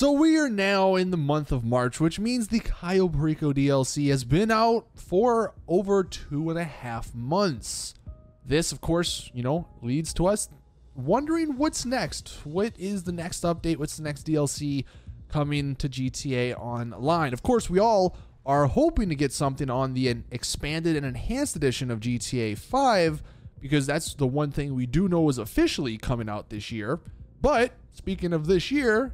So we are now in the month of March, which means the Cayo Perico DLC has been out for over two and a half months. This, of course, you know, leads to us wondering what's next. What is the next update? What's the next DLC coming to GTA Online? Of course, we all are hoping to get something on the expanded and enhanced edition of GTA 5 because that's the one thing we do know is officially coming out this year. But speaking of this year,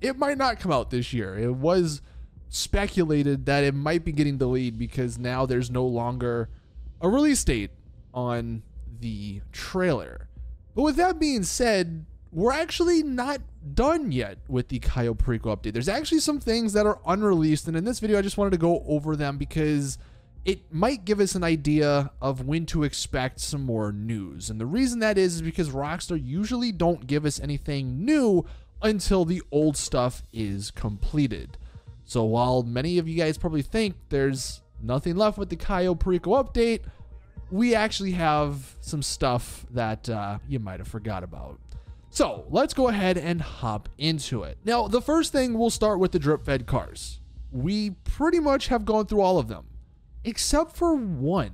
it might not come out this year. It was speculated that it might be getting delayed because now there's no longer a release date on the trailer. But with that being said, we're actually not done yet with the Cayo Perico update. There's actually some things that are unreleased, and in this video, I just wanted to go over them because it might give us an idea of when to expect some more news. And the reason that is is because Rockstar usually don't give us anything new until the old stuff is completed. So while many of you guys probably think there's nothing left with the Cayo Perico update, we actually have some stuff that uh, you might have forgot about. So let's go ahead and hop into it. Now, the first thing we'll start with the drip fed cars. We pretty much have gone through all of them, except for one.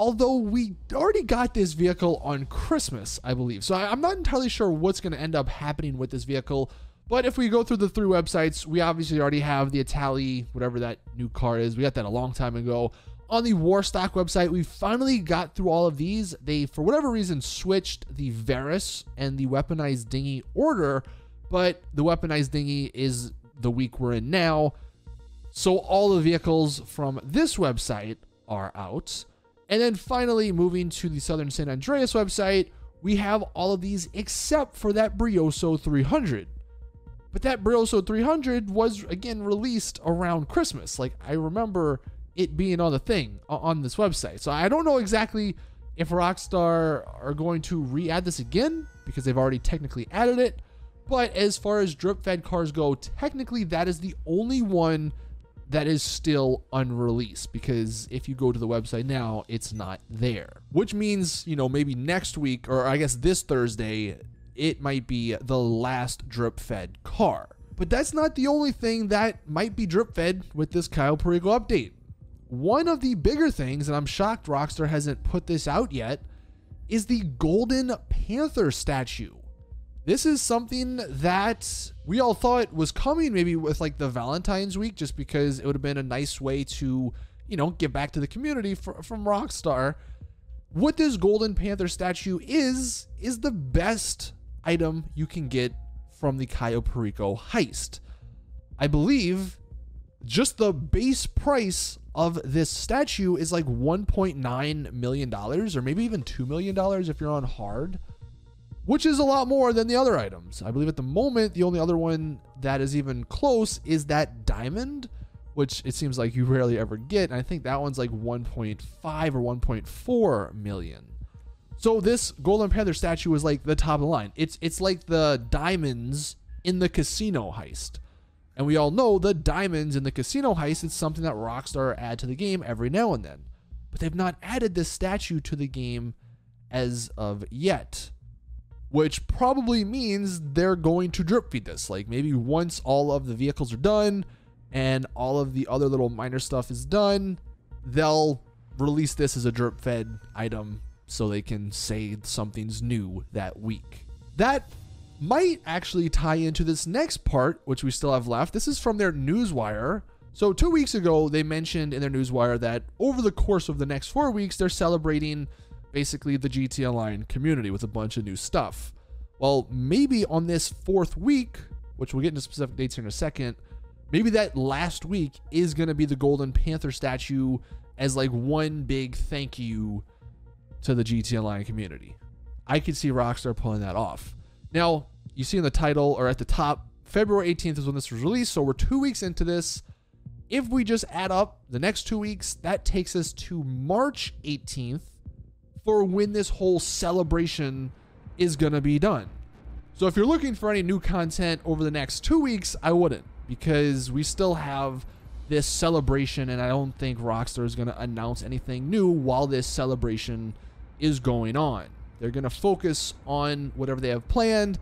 Although we already got this vehicle on Christmas, I believe. So I'm not entirely sure what's going to end up happening with this vehicle. But if we go through the three websites, we obviously already have the Itali, whatever that new car is. We got that a long time ago. On the Warstock website, we finally got through all of these. They, for whatever reason, switched the Verus and the weaponized dinghy order, but the weaponized dinghy is the week we're in now. So all the vehicles from this website are out. And then finally, moving to the Southern San Andreas website, we have all of these except for that Brioso 300. But that Brioso 300 was again released around Christmas. Like I remember it being on the thing on this website. So I don't know exactly if Rockstar are going to re-add this again because they've already technically added it. But as far as drip fed cars go, technically that is the only one that is still unreleased because if you go to the website now, it's not there. Which means, you know, maybe next week or I guess this Thursday, it might be the last drip fed car. But that's not the only thing that might be drip fed with this Cayo Perico update. One of the bigger things, and I'm shocked Rockstar hasn't put this out yet, is the Golden Panther statue. This is something that we all thought was coming maybe with like the Valentine's week, just because it would have been a nice way to, you know, give back to the community for, from Rockstar. What this Golden Panther statue is, is the best item you can get from the Cayo Perico heist. I believe just the base price of this statue is like 1.9 million dollars or maybe even 2 million dollars if you're on hard which is a lot more than the other items. I believe at the moment the only other one that is even close is that diamond which it seems like you rarely ever get. And i think that one's like 1.5 or 1.4 million. So this golden panther statue is like the top of the line. It's it's like the diamonds in the casino heist. And we all know the diamonds in the casino heist is something that Rockstar add to the game every now and then. But they've not added this statue to the game as of yet. Which probably means they're going to drip feed this. Like maybe once all of the vehicles are done and all of the other little minor stuff is done, they'll release this as a drip fed item so they can say something's new that week. That might actually tie into this next part, which we still have left. This is from their newswire. So, two weeks ago, they mentioned in their newswire that over the course of the next four weeks, they're celebrating basically the GT Online community with a bunch of new stuff. Well, maybe on this fourth week, which we'll get into specific dates here in a second, maybe that last week is going to be the Golden Panther statue as like one big thank you to the GT Online community. I could see Rockstar pulling that off. Now, you see in the title or at the top, February 18th is when this was released. So we're two weeks into this. If we just add up the next two weeks, that takes us to March 18th for when this whole celebration is going to be done. So if you're looking for any new content over the next two weeks, I wouldn't because we still have this celebration, and I don't think Rockstar is going to announce anything new while this celebration is going on. They're going to focus on whatever they have planned,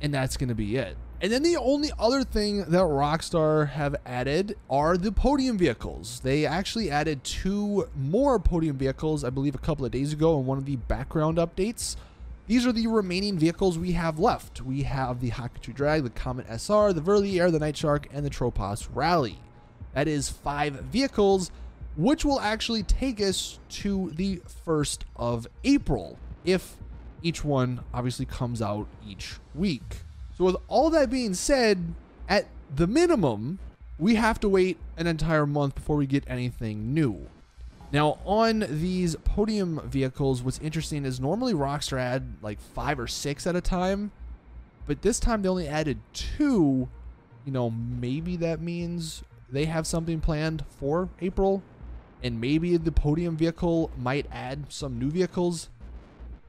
and that's going to be it. And then the only other thing that Rockstar have added are the podium vehicles. They actually added two more podium vehicles, I believe, a couple of days ago in one of the background updates. These are the remaining vehicles we have left. We have the Hakuchou Drag, the Comet SR, the Verlier, the Night Shark, and the Tropos Rally. That is five vehicles, which will actually take us to the 1st of April, if each one obviously comes out each week. So, with all that being said, at the minimum, we have to wait an entire month before we get anything new. Now, on these podium vehicles, what's interesting is normally Rockstar add like five or six at a time, but this time they only added two. You know, maybe that means they have something planned for April, and maybe the podium vehicle might add some new vehicles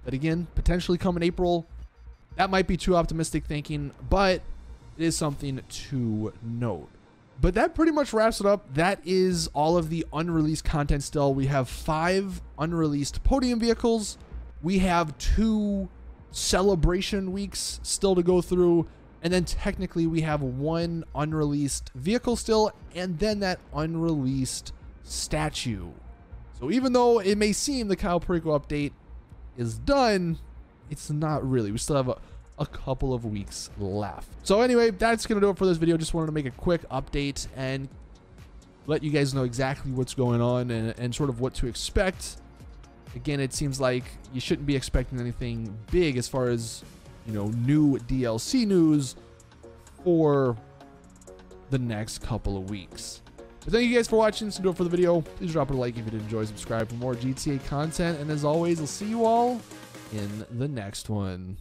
that again potentially come in April. That might be too optimistic thinking, but it is something to note. But that pretty much wraps it up. That is all of the unreleased content still. We have five unreleased podium vehicles. We have two celebration weeks still to go through. And then technically we have one unreleased vehicle still, and then that unreleased statue. So even though it may seem the Cayo Perico update is done, it's not really. We still have a, a couple of weeks left. So anyway, that's going to do it for this video. Just wanted to make a quick update and let you guys know exactly what's going on and, and sort of what to expect. Again, it seems like you shouldn't be expecting anything big as far as, you know, new DLC news for the next couple of weeks. But thank you guys for watching. So do it for the video. Please drop a like if you did enjoy. Subscribe for more GTA content. And as always, I'll see you all in the next one.